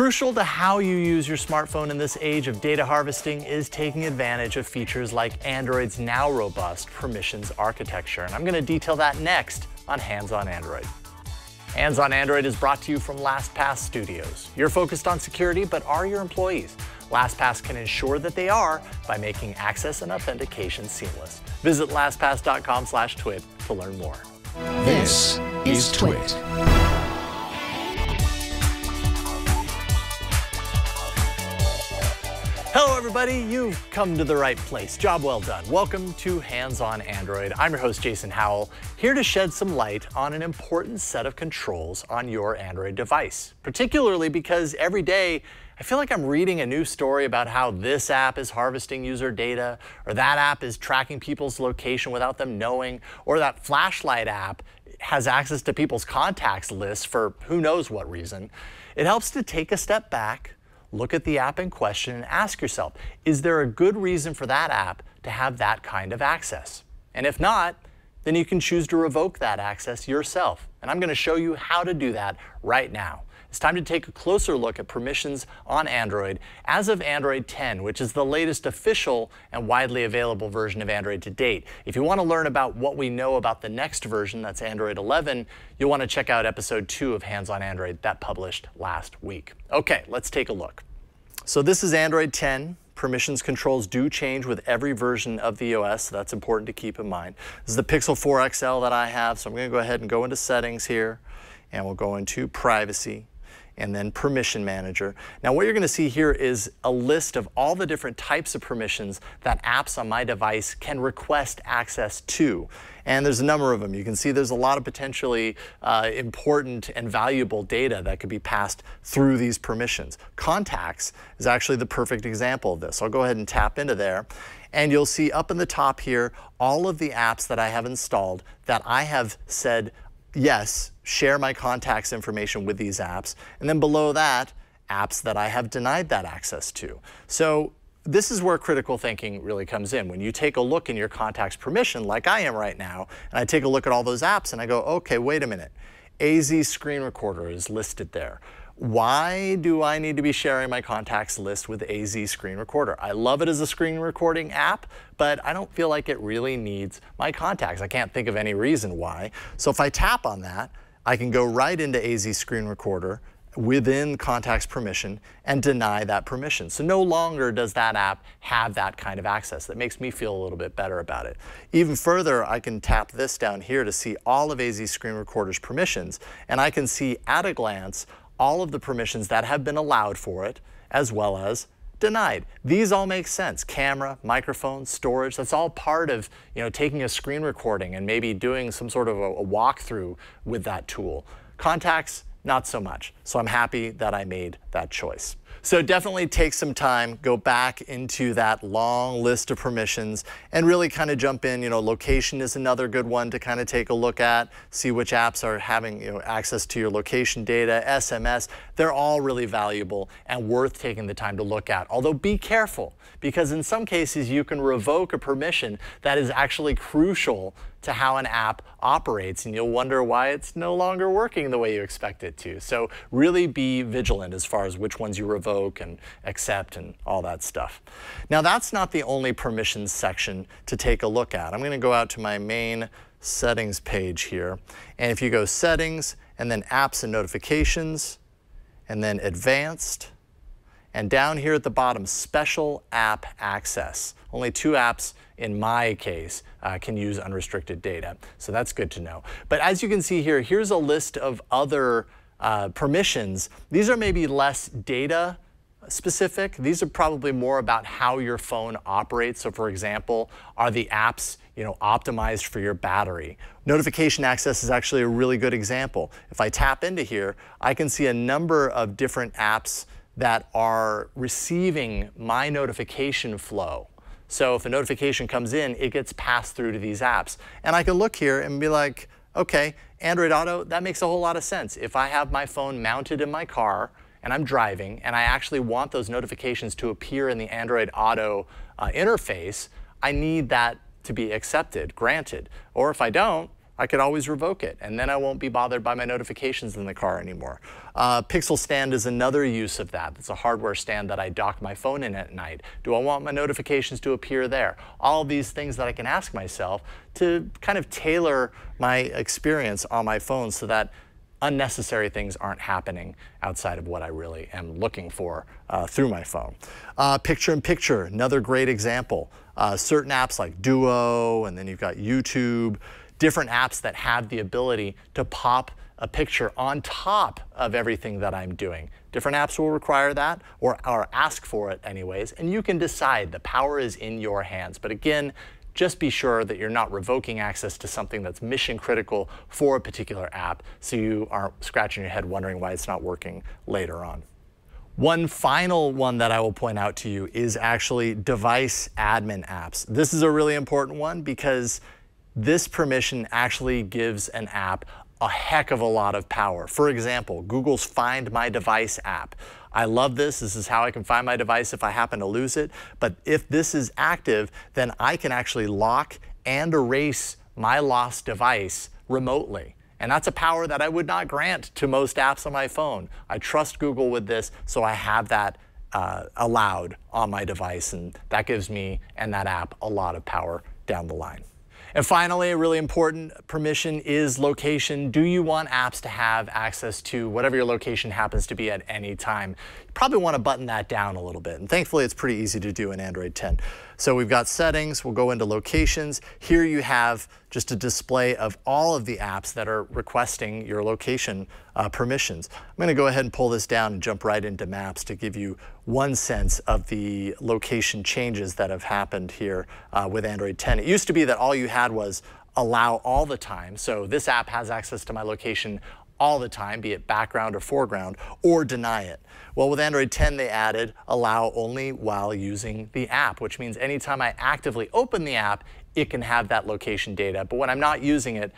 Crucial to how you use your smartphone in this age of data harvesting is taking advantage of features like Android's now robust permissions architecture. And I'm going to detail that next on Hands on Android. Hands on Android is brought to you from LastPass Studios. You're focused on security, but are your employees? LastPass can ensure that they are by making access and authentication seamless. Visit lastpass.com/twit to learn more. This is Twit. Hello everybody, you've come to the right place. Job well done. Welcome to Hands on Android. I'm your host Jason Howell, here to shed some light on an important set of controls on your Android device. Particularly because every day I feel like I'm reading a new story about how this app is harvesting user data, or that app is tracking people's location without them knowing, or that flashlight app has access to people's contacts lists for who knows what reason. It helps to take a step back, look at the app in question and ask yourself, is there a good reason for that app to have that kind of access? And if not, then you can choose to revoke that access yourself. And I'm going to show you how to do that right now. It's time to take a closer look at permissions on Android as of Android 10, which is the latest official and widely available version of Android to date. If you want to learn about what we know about the next version, that's Android 11, you'll want to check out episode 2 of Hands on Android that published last week. Okay, let's take a look. So this is Android 10. Permissions controls do change with every version of the OS, so that's important to keep in mind. This is the Pixel 4 XL that I have, so I'm going to go ahead and go into settings here, and we'll go into privacy and then permission manager. Now what you're going to see here is a list of all the different types of permissions that apps on my device can request access to. And there's a number of them. You can see there's a lot of potentially uh, important and valuable data that could be passed through these permissions. Contacts is actually the perfect example of this. I'll go ahead and tap into there. And you'll see up in the top here all of the apps that I have installed that I have said yes, share my contacts information with these apps. And then below that, apps that I have denied that access to. So this is where critical thinking really comes in. When you take a look in your contacts permission, like I am right now, and I take a look at all those apps and I go, okay, wait a minute. AZ screen recorder is listed there. Why do I need to be sharing my contacts list with AZ Screen Recorder? I love it as a screen recording app, but I don't feel like it really needs my contacts. I can't think of any reason why. So if I tap on that, I can go right into AZ Screen Recorder within contacts permission and deny that permission. So no longer does that app have that kind of access. That makes me feel a little bit better about it. Even further, I can tap this down here to see all of AZ Screen Recorder's permissions, and I can see at a glance all of the permissions that have been allowed for it, as well as denied. These all make sense. Camera, microphone, storage, that's all part of you know, taking a screen recording and maybe doing some sort of a, a walkthrough with that tool. Contacts, not so much. So I'm happy that I made that choice. So definitely take some time, go back into that long list of permissions and really kind of jump in. You know, location is another good one to kind of take a look at, see which apps are having you know, access to your location data, SMS. They're all really valuable and worth taking the time to look at. Although be careful because in some cases you can revoke a permission that is actually crucial to how an app operates and you'll wonder why it's no longer working the way you expect it to. So really be vigilant as far as which ones you revoke and accept and all that stuff. Now that's not the only permissions section to take a look at. I'm going to go out to my main settings page here. And if you go settings and then apps and notifications and then advanced, and down here at the bottom, special app access. Only two apps in my case uh, can use unrestricted data. So that's good to know. But as you can see here, here's a list of other uh, permissions. These are maybe less data specific. These are probably more about how your phone operates. So for example, are the apps you know, optimized for your battery? Notification access is actually a really good example. If I tap into here, I can see a number of different apps that are receiving my notification flow. So if a notification comes in, it gets passed through to these apps. And I can look here and be like, okay, Android Auto, that makes a whole lot of sense. If I have my phone mounted in my car and I'm driving and I actually want those notifications to appear in the Android Auto uh, interface, I need that to be accepted, granted. Or if I don't, I could always revoke it, and then I won't be bothered by my notifications in the car anymore. Uh, Pixel Stand is another use of that. It's a hardware stand that I dock my phone in at night. Do I want my notifications to appear there? All these things that I can ask myself to kind of tailor my experience on my phone so that unnecessary things aren't happening outside of what I really am looking for uh, through my phone. Uh, picture in picture, another great example. Uh, certain apps like Duo, and then you've got YouTube, different apps that have the ability to pop a picture on top of everything that I'm doing. Different apps will require that or, or ask for it anyways, and you can decide. The power is in your hands. But again, just be sure that you're not revoking access to something that's mission critical for a particular app so you aren't scratching your head wondering why it's not working later on. One final one that I will point out to you is actually device admin apps. This is a really important one because this permission actually gives an app a heck of a lot of power. For example, Google's Find My Device app. I love this. This is how I can find my device if I happen to lose it. But if this is active, then I can actually lock and erase my lost device remotely. And that's a power that I would not grant to most apps on my phone. I trust Google with this, so I have that uh, allowed on my device. And that gives me and that app a lot of power down the line. And finally, a really important permission is location. Do you want apps to have access to whatever your location happens to be at any time? You probably want to button that down a little bit. And thankfully, it's pretty easy to do in Android 10. So we've got settings, we'll go into locations. Here you have just a display of all of the apps that are requesting your location uh, permissions. I'm going to go ahead and pull this down and jump right into maps to give you one sense of the location changes that have happened here uh, with Android 10. It used to be that all you had was allow all the time. So this app has access to my location all the time, be it background or foreground, or deny it. Well, with Android 10, they added allow only while using the app, which means anytime I actively open the app, it can have that location data. But when I'm not using it,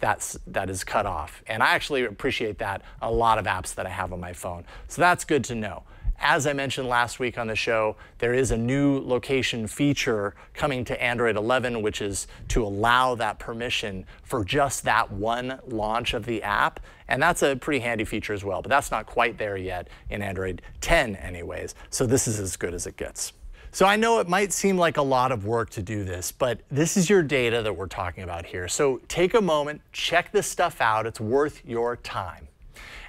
that's, that is cut off. And I actually appreciate that a lot of apps that I have on my phone. So that's good to know. As I mentioned last week on the show, there is a new location feature coming to Android 11, which is to allow that permission for just that one launch of the app. And that's a pretty handy feature as well, but that's not quite there yet in Android 10 anyways. So this is as good as it gets. So I know it might seem like a lot of work to do this, but this is your data that we're talking about here. So take a moment, check this stuff out. It's worth your time.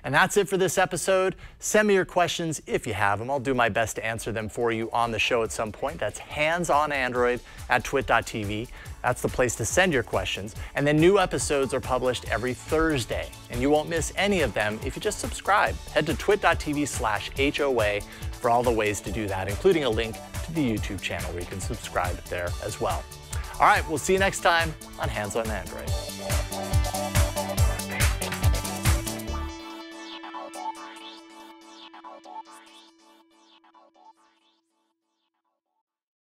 And that's it for this episode. Send me your questions if you have them. I'll do my best to answer them for you on the show at some point. That's hands on Android at twit.tv. That's the place to send your questions. And then new episodes are published every Thursday. And you won't miss any of them if you just subscribe. Head to twit.tv slash HOA for all the ways to do that, including a link to the YouTube channel where you can subscribe there as well. All right, we'll see you next time on Hands on Android.